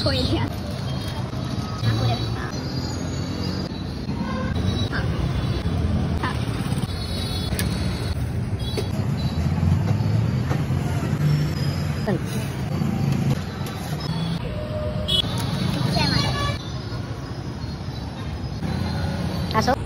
搓一下，拿过来，好，好，嗯。Masuk.